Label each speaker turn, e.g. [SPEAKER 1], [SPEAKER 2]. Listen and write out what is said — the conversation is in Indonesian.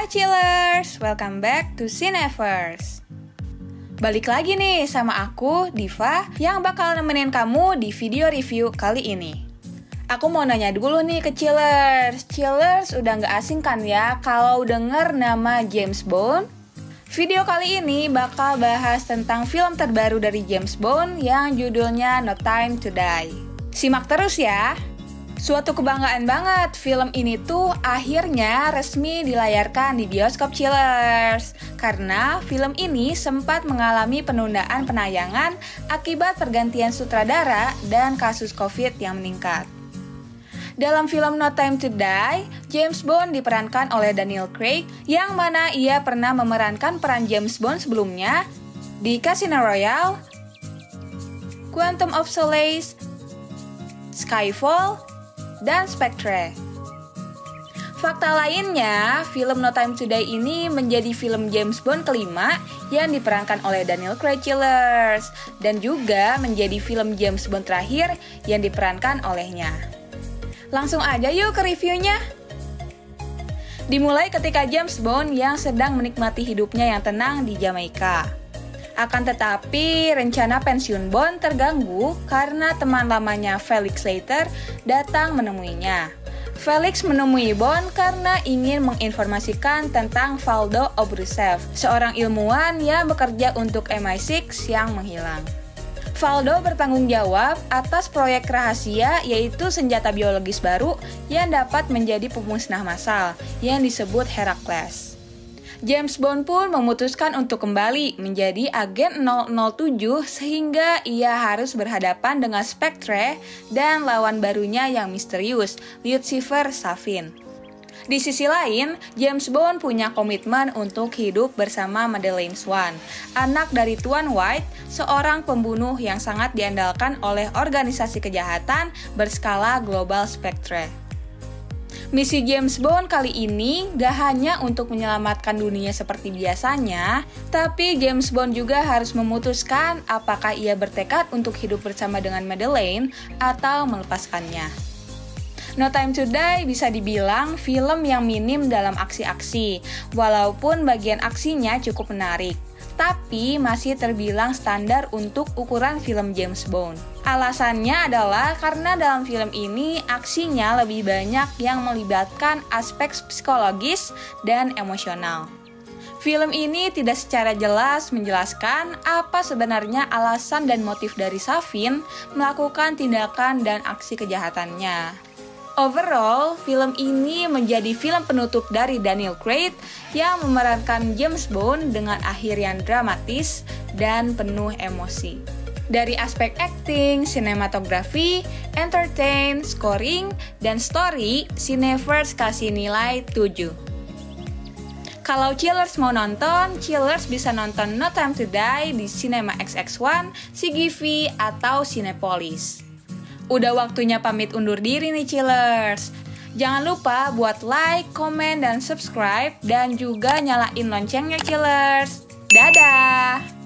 [SPEAKER 1] Hai chillers, welcome back to Cineverse. Balik lagi nih sama aku, Diva, yang bakal nemenin kamu di video review kali ini. Aku mau nanya dulu nih ke chillers. Chillers udah nggak asing kan ya kalau denger nama James Bond? Video kali ini bakal bahas tentang film terbaru dari James Bond yang judulnya No Time to Die. Simak terus ya! Suatu kebanggaan banget, film ini tuh akhirnya resmi dilayarkan di bioskop Chillers. Karena film ini sempat mengalami penundaan penayangan akibat pergantian sutradara dan kasus COVID yang meningkat. Dalam film No Time to Die, James Bond diperankan oleh Daniel Craig yang mana ia pernah memerankan peran James Bond sebelumnya di Casino Royale, Quantum of Solace, Skyfall, dan Spectre. Fakta lainnya, film No Time to Die ini menjadi film James Bond kelima yang diperankan oleh Daniel Craig Chillers dan juga menjadi film James Bond terakhir yang diperankan olehnya. Langsung aja yuk ke reviewnya. Dimulai ketika James Bond yang sedang menikmati hidupnya yang tenang di Jamaika. Akan tetapi, rencana pensiun Bond terganggu karena teman lamanya Felix Leiter datang menemuinya. Felix menemui Bond karena ingin menginformasikan tentang Valdo Obrusev, seorang ilmuwan yang bekerja untuk MI6 yang menghilang. Valdo bertanggung jawab atas proyek rahasia yaitu senjata biologis baru yang dapat menjadi pemusnah massal yang disebut Heracles. James Bond pun memutuskan untuk kembali menjadi agen 007 sehingga ia harus berhadapan dengan Spectre dan lawan barunya yang misterius, Lucifer Safin. Di sisi lain, James Bond punya komitmen untuk hidup bersama Madeleine Swan, anak dari Tuan White, seorang pembunuh yang sangat diandalkan oleh organisasi kejahatan berskala global Spectre. Misi James Bond kali ini gak hanya untuk menyelamatkan dunia seperti biasanya, tapi James Bond juga harus memutuskan apakah ia bertekad untuk hidup bersama dengan Madeleine atau melepaskannya. No Time to Die bisa dibilang film yang minim dalam aksi-aksi, walaupun bagian aksinya cukup menarik tapi masih terbilang standar untuk ukuran film James Bond. Alasannya adalah karena dalam film ini aksinya lebih banyak yang melibatkan aspek psikologis dan emosional. Film ini tidak secara jelas menjelaskan apa sebenarnya alasan dan motif dari Safin melakukan tindakan dan aksi kejahatannya. Overall, film ini menjadi film penutup dari Daniel Craig yang memerankan James Bond dengan akhir yang dramatis dan penuh emosi. Dari aspek acting, sinematografi, entertain, scoring, dan story, Cineverse kasih nilai 7. Kalau chillers mau nonton, chillers bisa nonton No Time to Die di Cinema XX1, CGV, atau Cinepolis. Udah waktunya pamit undur diri nih chillers. Jangan lupa buat like, komen, dan subscribe dan juga nyalain loncengnya chillers. Dadah!